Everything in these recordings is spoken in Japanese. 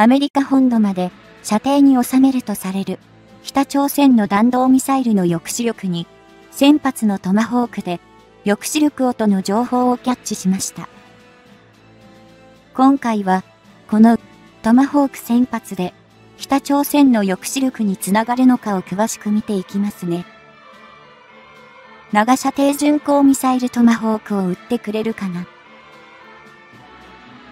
アメリカ本土まで射程に収めるとされる北朝鮮の弾道ミサイルの抑止力に1000発のトマホークで抑止力をとの情報をキャッチしました。今回はこのトマホーク1000発で北朝鮮の抑止力につながるのかを詳しく見ていきますね。長射程巡航ミサイルトマホークを撃ってくれるかな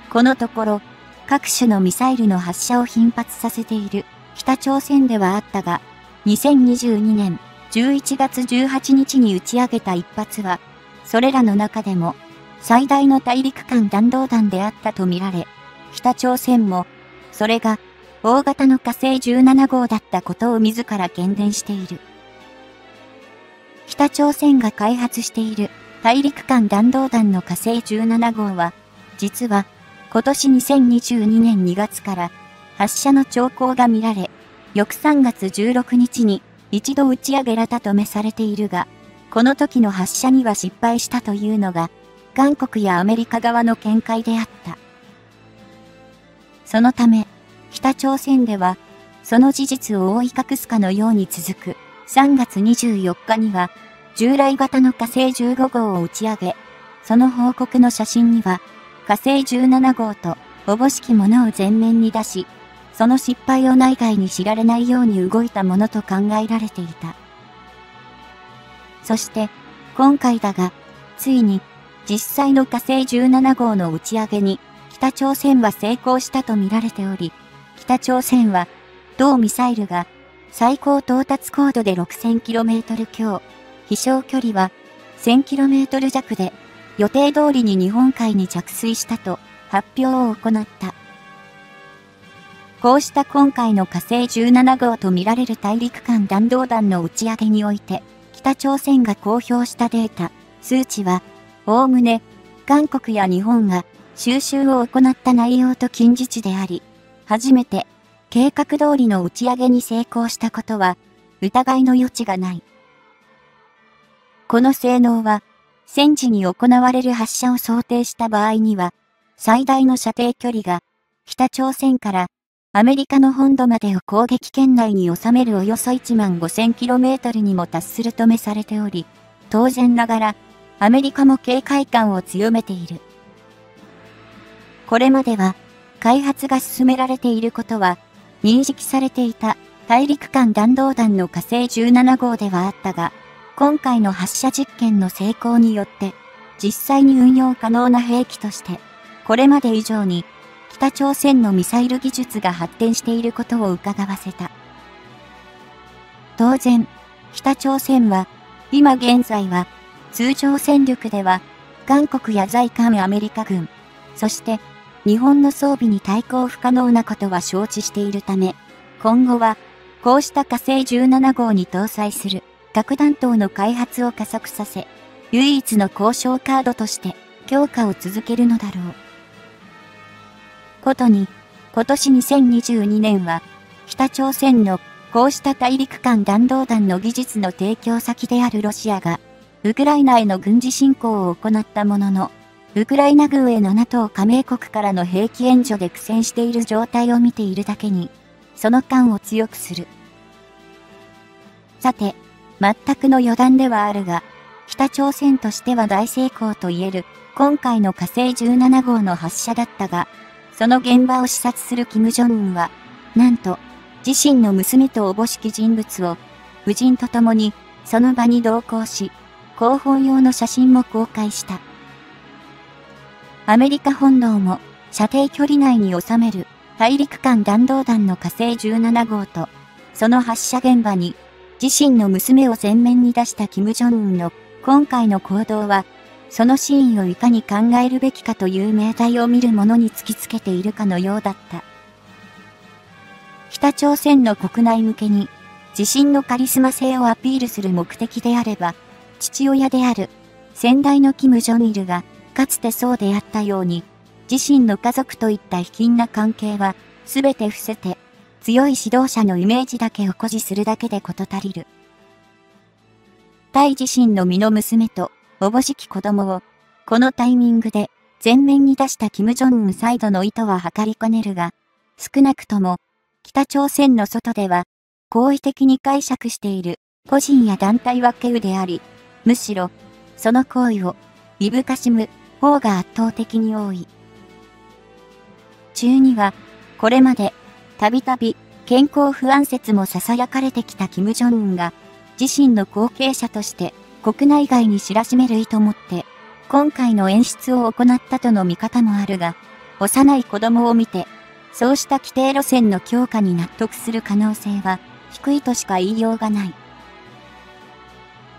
このところ、各種のミサイルの発射を頻発させている北朝鮮ではあったが、2022年11月18日に打ち上げた一発は、それらの中でも最大の大陸間弾道弾であったとみられ、北朝鮮も、それが大型の火星17号だったことを自ら懸念している。北朝鮮が開発している大陸間弾道弾の火星17号は、実は今年2022年2月から発射の兆候が見られ、翌3月16日に一度打ち上げらたとめされているが、この時の発射には失敗したというのが、韓国やアメリカ側の見解であった。そのため、北朝鮮では、その事実を覆い隠すかのように続く3月24日には、従来型の火星15号を打ち上げ、その報告の写真には、火星17号とおぼしきものを前面に出し、その失敗を内外に知られないように動いたものと考えられていた。そして、今回だが、ついに、実際の火星17号の打ち上げに、北朝鮮は成功したと見られており、北朝鮮は、同ミサイルが最高到達高度で 6000km 強、飛翔距離は 1000km 弱で予定通りに日本海に着水したと発表を行った。こうした今回の火星17号とみられる大陸間弾道弾の打ち上げにおいて、北朝鮮が公表したデータ、数値は、おおむね、韓国や日本が収集を行った内容と近似値であり、初めて計画通りの打ち上げに成功したことは、疑いの余地がない。この性能は、戦時に行われる発射を想定した場合には、最大の射程距離が、北朝鮮からアメリカの本土までを攻撃圏内に収めるおよそ1万 5000km にも達するとめされており、当然ながら、アメリカも警戒感を強めている。これまでは、開発が進められていることは、認識されていた大陸間弾道弾の火星17号ではあったが、今回の発射実験の成功によって、実際に運用可能な兵器として、これまで以上に北朝鮮のミサイル技術が発展していることを伺わせた。当然、北朝鮮は、今現在は、通常戦力では、韓国や在韓アメリカ軍、そして日本の装備に対抗不可能なことは承知しているため、今後は、こうした火星17号に搭載する核弾頭の開発を加速させ、唯一の交渉カードとして強化を続けるのだろう。ことに、今年2022年は、北朝鮮のこうした大陸間弾道弾の技術の提供先であるロシアが、ウクライナへの軍事侵攻を行ったものの、ウクライナ軍への NATO 加盟国からの兵器援助で苦戦している状態を見ているだけに、その感を強くする。さて、全くの余談ではあるが、北朝鮮としては大成功と言える、今回の火星17号の発射だったが、その現場を視察する金正恩は、なんと、自身の娘とおぼしき人物を、夫人と共に、その場に同行し、広報用の写真も公開した。アメリカ本土も射程距離内に収める大陸間弾道弾の火星17号と、その発射現場に自身の娘を前面に出した金正恩の今回の行動は、そのシーンをいかに考えるべきかという命題を見る者に突きつけているかのようだった。北朝鮮の国内向けに自身のカリスマ性をアピールする目的であれば、父親である先代のキム・ジョンイルがかつてそうであったように、自身の家族といった卑近な関係は、すべて伏せて、強い指導者のイメージだけを誇示するだけで事足りる。対自身の身の娘と、おぼしき子供を、このタイミングで、前面に出した金正恩サイドの意図は測りかねるが、少なくとも、北朝鮮の外では、好意的に解釈している個人や団体は稀有であり、むしろ、その行為を、いぶかしむ方が圧倒的に多い。中には、これまで、たびたび、健康不安説も囁かれてきた金正恩が、自身の後継者として、国内外に知らしめる意ともって、今回の演出を行ったとの見方もあるが、幼い子供を見て、そうした規定路線の強化に納得する可能性は低いとしか言いようがない。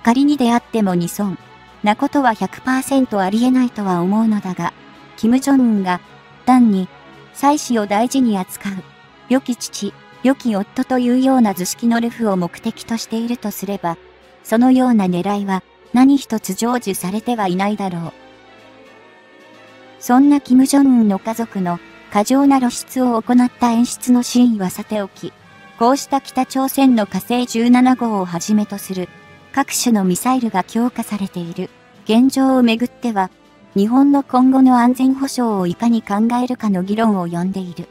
仮にであっても二損なことは100%ありえないとは思うのだが、金正恩が単に妻子を大事に扱う、良き父、良き夫というような図式のルフを目的としているとすれば、そのような狙いは何一つ成就されてはいないだろう。そんな金正恩の家族の過剰な露出を行った演出の真意はさておき、こうした北朝鮮の火星17号をはじめとする各種のミサイルが強化されている現状をめぐっては、日本の今後の安全保障をいかに考えるかの議論を呼んでいる。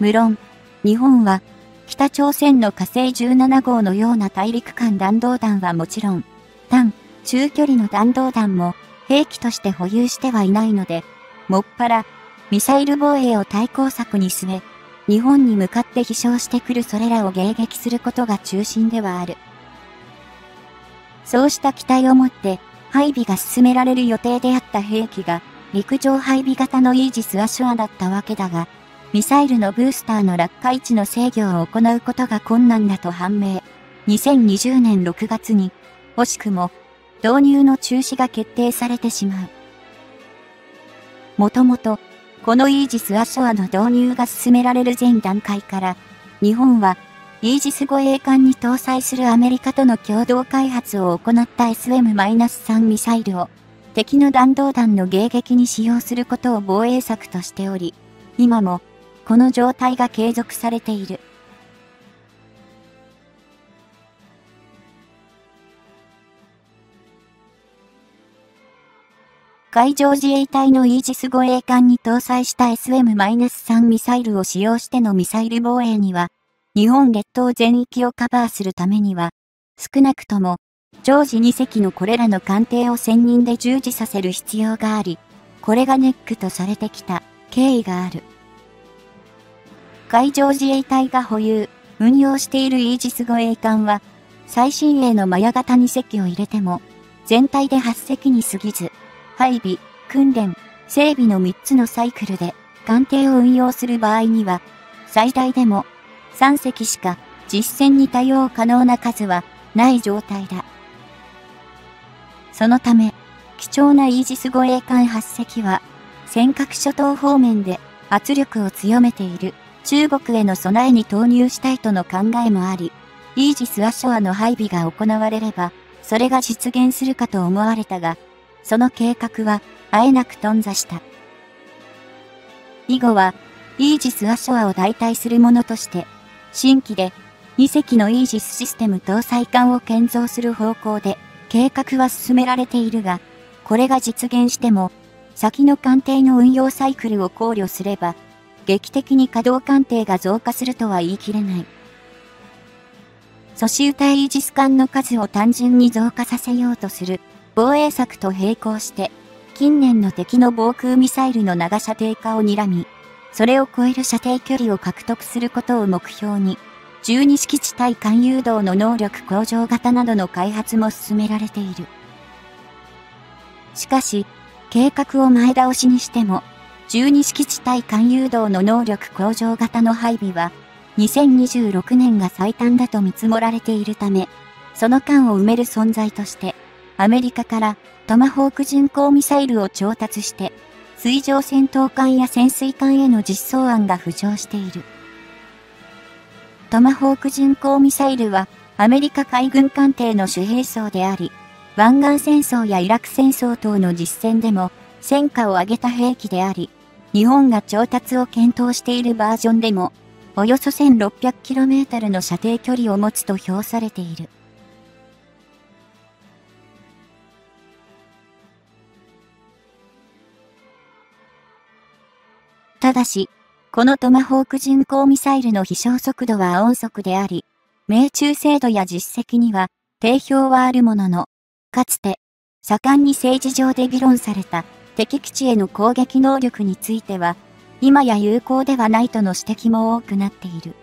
無論、日本は北朝鮮の火星17号のような大陸間弾道弾はもちろん、単、中距離の弾道弾も兵器として保有してはいないので、もっぱら、ミサイル防衛を対抗策に据え、日本に向かって飛翔してくるそれらを迎撃することが中心ではある。そうした期待を持って、配備が進められる予定であった兵器が、陸上配備型のイージス・アシュアだったわけだが、ミサイルのブースターの落下位置の制御を行うことが困難だと判明。2020年6月に、惜しくも、導入の中止が決定されてしまう。もともと、このイージス・アショアの導入が進められる前段階から、日本は、イージス護衛艦に搭載するアメリカとの共同開発を行った SM-3 ミサイルを、敵の弾道弾の迎撃に使用することを防衛策としており、今も、この状態が継続されている。海上自衛隊のイージス護衛艦に搭載した SM-3 ミサイルを使用してのミサイル防衛には、日本列島全域をカバーするためには、少なくとも、常時2隻のこれらの艦艇を専任で従事させる必要があり、これがネックとされてきた経緯がある。海上自衛隊が保有、運用しているイージス護衛艦は、最新鋭のマヤ型2隻を入れても、全体で8隻に過ぎず、配備、訓練、整備の3つのサイクルで艦艇を運用する場合には、最大でも3隻しか実戦に対応可能な数はない状態だ。そのため、貴重なイージス護衛艦8隻は、尖閣諸島方面で圧力を強めている。中国への備えに投入したいとの考えもあり、イージス・アショアの配備が行われれば、それが実現するかと思われたが、その計画は、あえなく頓挫した。以後は、イージス・アショアを代替するものとして、新規で、2隻のイージスシステム搭載艦を建造する方向で、計画は進められているが、これが実現しても、先の艦艇の運用サイクルを考慮すれば、劇的に稼働艦艇が増加するとは言い切れない。阻止隊イージス艦の数を単純に増加させようとする防衛策と並行して、近年の敵の防空ミサイルの長射程化を睨み、それを超える射程距離を獲得することを目標に、12式地対艦誘導の能力向上型などの開発も進められている。しかし、計画を前倒しにしても、12式地対艦誘導の能力向上型の配備は、2026年が最短だと見積もられているため、その間を埋める存在として、アメリカからトマホーク巡航ミサイルを調達して、水上戦闘艦や潜水艦への実装案が浮上している。トマホーク巡航ミサイルは、アメリカ海軍艦艇の主兵装であり、湾岸戦争やイラク戦争等の実戦でも戦果を上げた兵器であり、日本が調達を検討しているバージョンでも、およそ 1600km の射程距離を持つと評されている。ただし、このトマホーク巡航ミサイルの飛翔速度は音速であり、命中精度や実績には定評はあるものの、かつて、盛んに政治上で議論された敵基地への攻撃能力については、今や有効ではないとの指摘も多くなっている。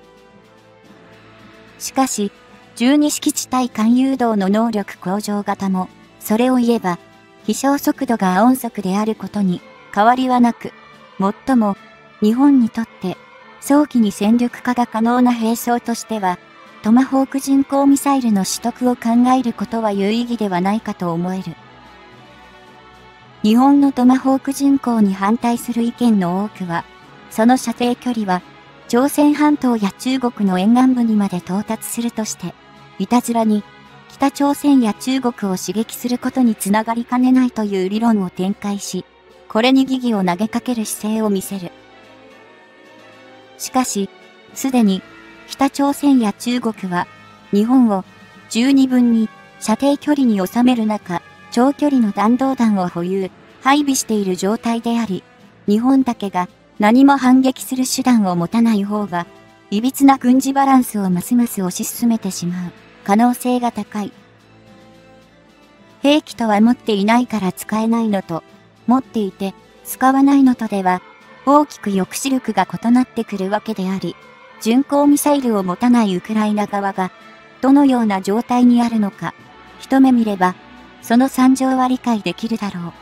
しかし、12式地対艦誘導の能力向上型も、それを言えば、飛翔速度が音速であることに変わりはなく、もっとも、日本にとって早期に戦力化が可能な兵装としては、トマホーク巡航ミサイルの取得を考えることは有意義ではないかと思える。日本のトマホーク巡航に反対する意見の多くは、その射程距離は、朝鮮半島や中国の沿岸部にまで到達するとして、いたずらに、北朝鮮や中国を刺激することにつながりかねないという理論を展開し、これに疑義を投げかける姿勢を見せる。しかし、すでに、北朝鮮や中国は、日本を十二分に射程距離に収める中、長距離の弾道弾を保有、配備している状態であり、日本だけが何も反撃する手段を持たない方が、歪な軍事バランスをますます推し進めてしまう可能性が高い。兵器とは持っていないから使えないのと、持っていて使わないのとでは大きく抑止力が異なってくるわけであり、巡航ミサイルを持たないウクライナ側が、どのような状態にあるのか、一目見れば、その惨状は理解できるだろう。